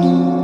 tudo.